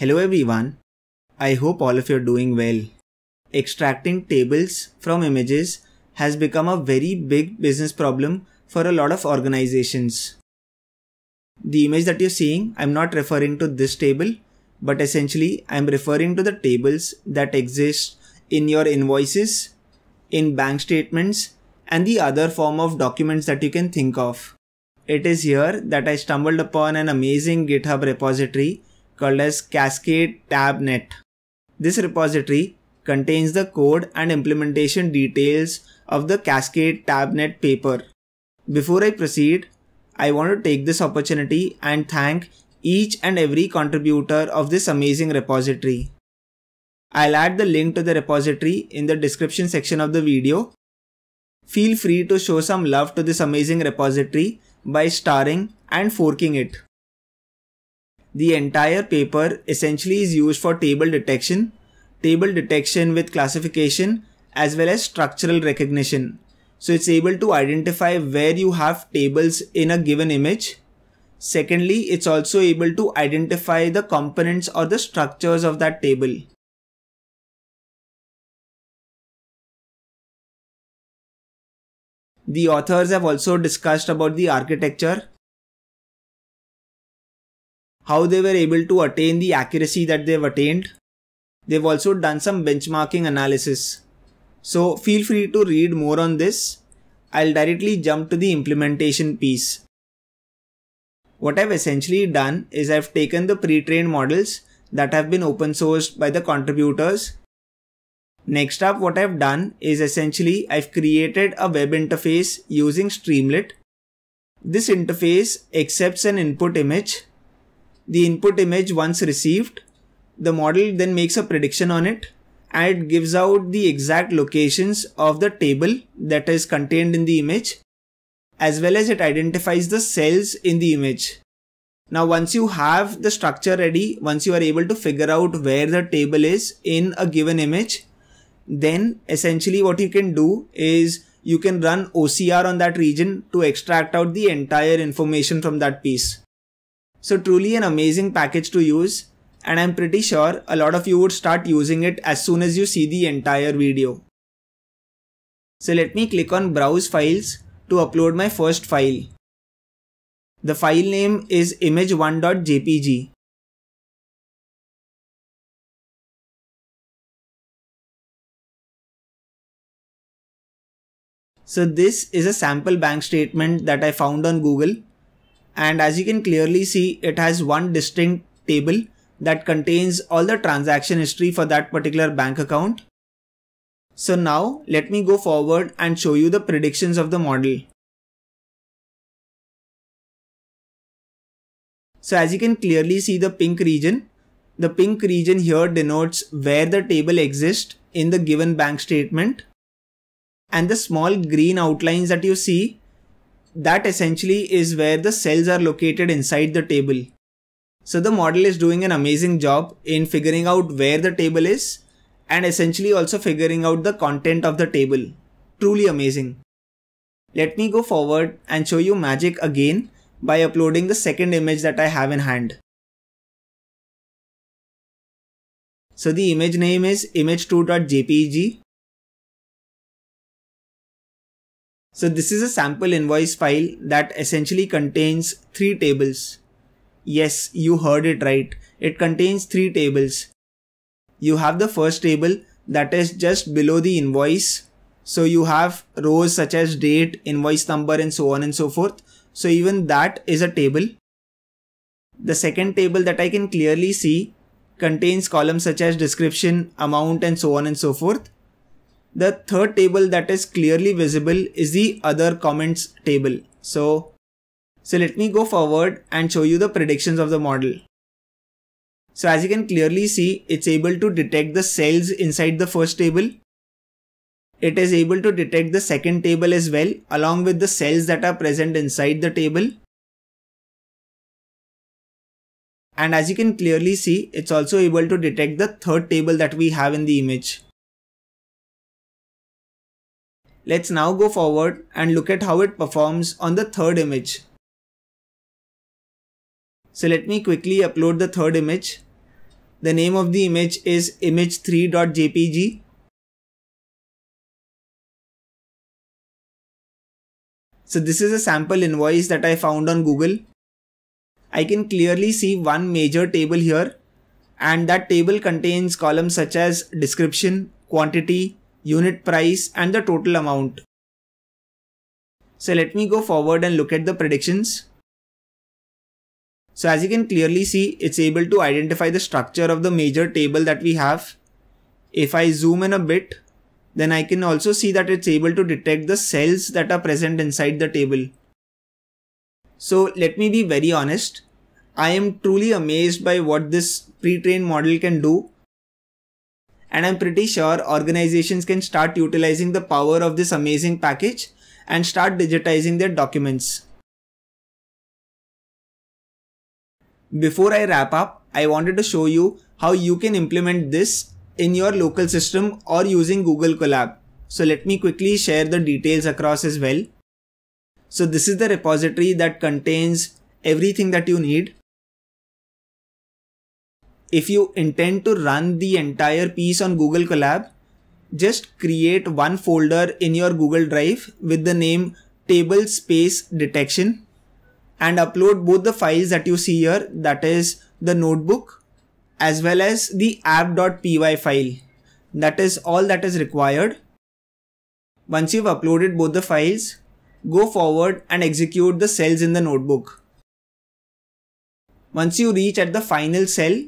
Hello everyone. I hope all of you are doing well. Extracting tables from images has become a very big business problem for a lot of organizations. The image that you're seeing, I'm not referring to this table, but essentially I'm referring to the tables that exist in your invoices, in bank statements, and the other form of documents that you can think of. It is here that I stumbled upon an amazing GitHub repository called as Cascade Tabnet. This repository contains the code and implementation details of the CascadeTabNet paper. Before I proceed, I want to take this opportunity and thank each and every contributor of this amazing repository. I'll add the link to the repository in the description section of the video. Feel free to show some love to this amazing repository by starring and forking it. The entire paper essentially is used for table detection, table detection with classification, as well as structural recognition. So it's able to identify where you have tables in a given image. Secondly, it's also able to identify the components or the structures of that table. The authors have also discussed about the architecture how they were able to attain the accuracy that they've attained. They've also done some benchmarking analysis. So feel free to read more on this. I'll directly jump to the implementation piece. What I've essentially done is I've taken the pre-trained models that have been open sourced by the contributors. Next up, what I've done is essentially I've created a web interface using Streamlit. This interface accepts an input image the input image once received, the model then makes a prediction on it and it gives out the exact locations of the table that is contained in the image as well as it identifies the cells in the image. Now once you have the structure ready, once you are able to figure out where the table is in a given image, then essentially what you can do is you can run OCR on that region to extract out the entire information from that piece. So truly an amazing package to use and I'm pretty sure a lot of you would start using it as soon as you see the entire video. So let me click on browse files to upload my first file. The file name is image1.jpg. So this is a sample bank statement that I found on Google and as you can clearly see it has one distinct table that contains all the transaction history for that particular bank account. So now let me go forward and show you the predictions of the model. So as you can clearly see the pink region, the pink region here denotes where the table exists in the given bank statement. And the small green outlines that you see that essentially is where the cells are located inside the table. So the model is doing an amazing job in figuring out where the table is and essentially also figuring out the content of the table. Truly amazing. Let me go forward and show you magic again by uploading the second image that I have in hand. So the image name is image2.jpg So this is a sample invoice file that essentially contains three tables. Yes, you heard it right. It contains three tables. You have the first table that is just below the invoice. So you have rows such as date, invoice number and so on and so forth. So even that is a table. The second table that I can clearly see contains columns such as description, amount and so on and so forth. The third table that is clearly visible is the other comments table. So, so let me go forward and show you the predictions of the model. So as you can clearly see, it's able to detect the cells inside the first table. It is able to detect the second table as well, along with the cells that are present inside the table. And as you can clearly see, it's also able to detect the third table that we have in the image. Let's now go forward and look at how it performs on the third image. So let me quickly upload the third image. The name of the image is image3.jpg. So this is a sample invoice that I found on Google. I can clearly see one major table here and that table contains columns such as description, quantity, unit price and the total amount. So let me go forward and look at the predictions. So as you can clearly see, it's able to identify the structure of the major table that we have. If I zoom in a bit, then I can also see that it's able to detect the cells that are present inside the table. So let me be very honest. I am truly amazed by what this pre-trained model can do. And I'm pretty sure organizations can start utilizing the power of this amazing package and start digitizing their documents. Before I wrap up, I wanted to show you how you can implement this in your local system or using Google Colab. So let me quickly share the details across as well. So this is the repository that contains everything that you need. If you intend to run the entire piece on Google Colab, just create one folder in your Google Drive with the name table space detection and upload both the files that you see here that is the notebook as well as the app.py file. That is all that is required. Once you've uploaded both the files, go forward and execute the cells in the notebook. Once you reach at the final cell,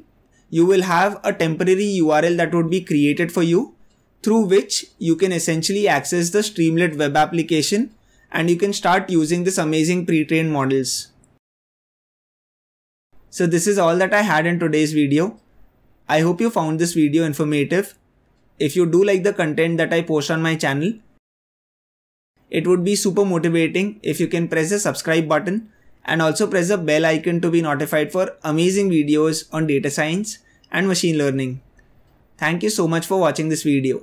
you will have a temporary URL that would be created for you through which you can essentially access the Streamlit web application and you can start using this amazing pre-trained models. So this is all that I had in today's video. I hope you found this video informative. If you do like the content that I post on my channel, it would be super motivating if you can press the subscribe button and also press the bell icon to be notified for amazing videos on data science and machine learning. Thank you so much for watching this video.